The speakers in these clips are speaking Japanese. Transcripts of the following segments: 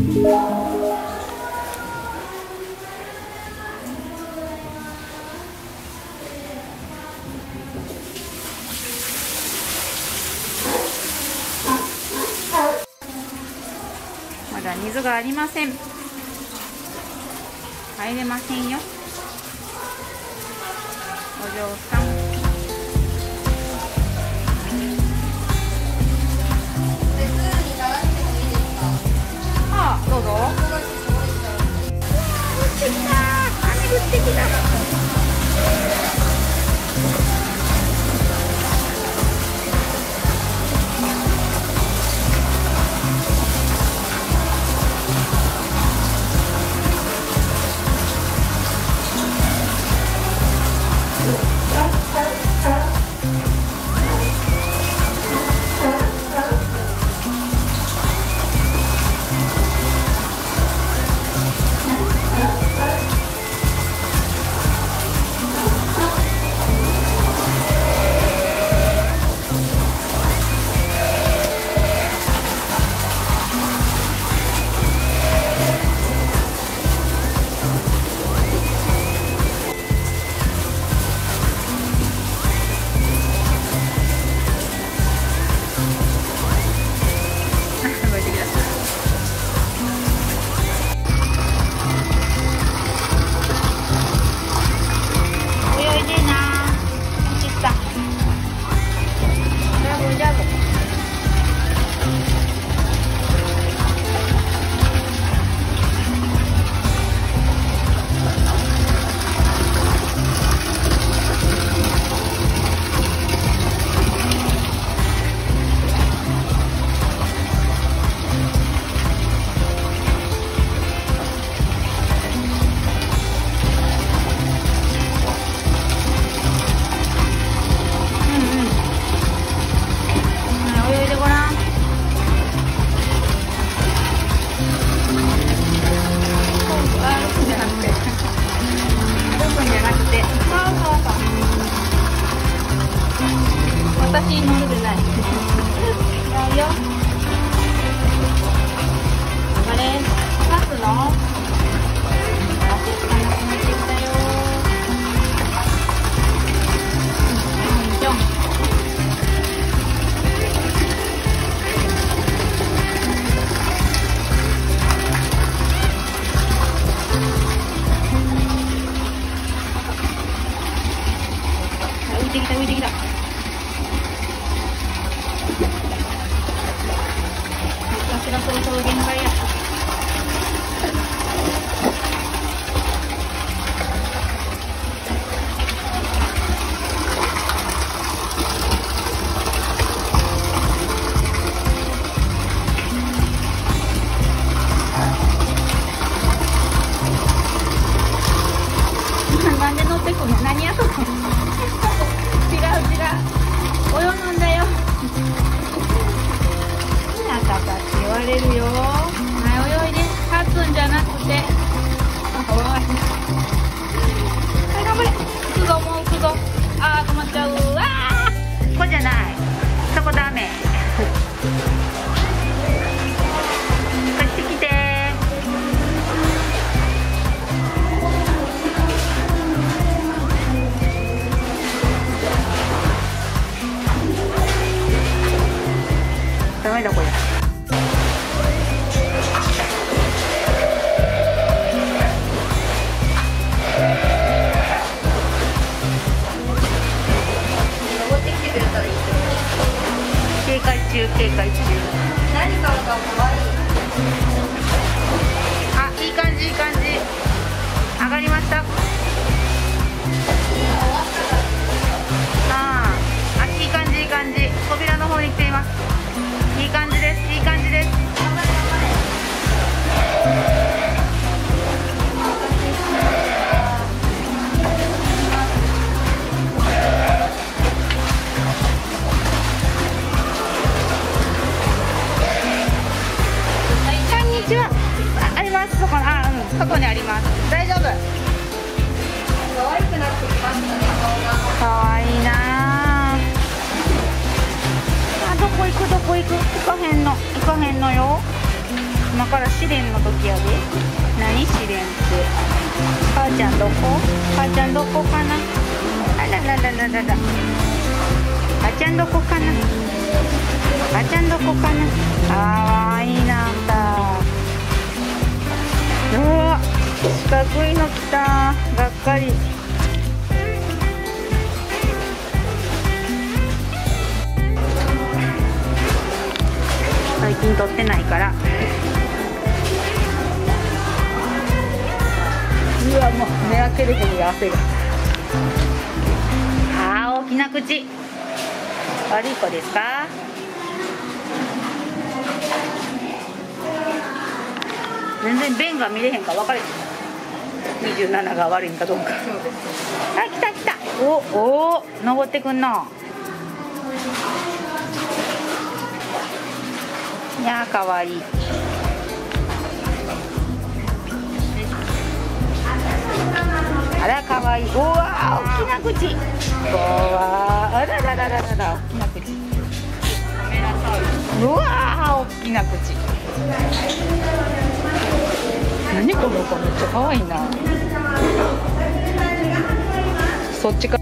まだ水がありません。入れませんよ。お嬢さん。私に乗るない。違うよ頑張れ。つの？れるよ。前泳いで立つんじゃなくて。かわいい。はい頑張れ。行くぞもう行くぞ。あ止まっちゃう。あここじゃない。そこダメ。ダメだこれ。から試練の時やで。何試練って。母ちゃんどこ？母ちゃんどこかな？あらららららら。母ちゃんどこかな？母ちゃんどこかな？あーいいなんだうわ四角いの来た。がっかり。最近撮ってないから。うわもう目開ける時に汗が。あー大きな口。悪い子ですか？全然便が見れへんか分かれへん27が悪いんかどうか。うあ来た来た。おお登ってくんないやーかわいい。あらかわいいうわー大きな口。うわーあらららららら。大きな口うわー大きな口。何この子めっちゃかわいいな。そっちか。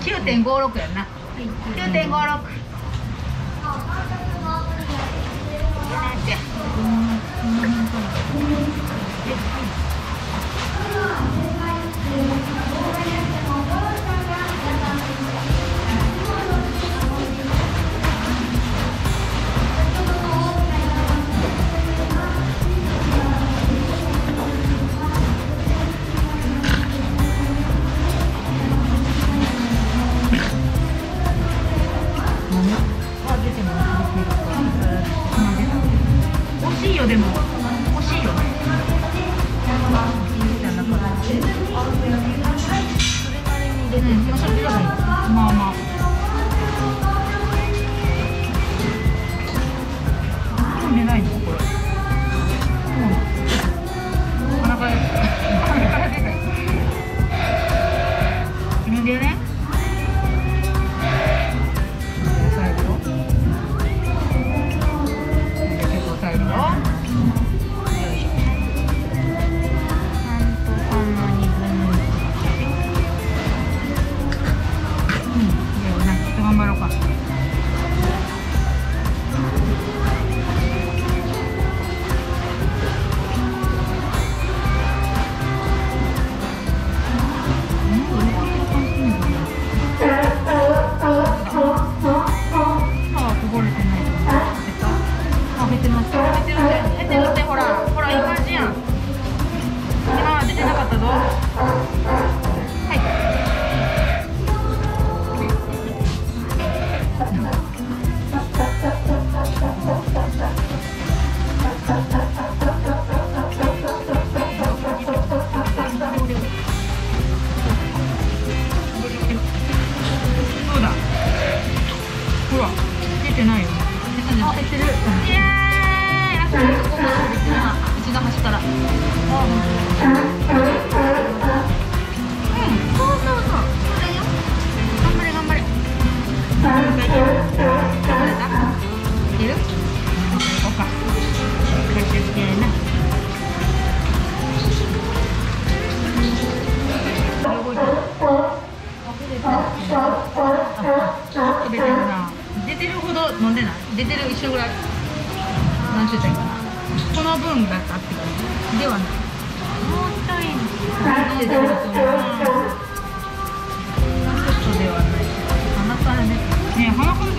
9.56やんな。9.56嗯ではない。もう一回どうだろうと思うマトではない鼻からでね鼻から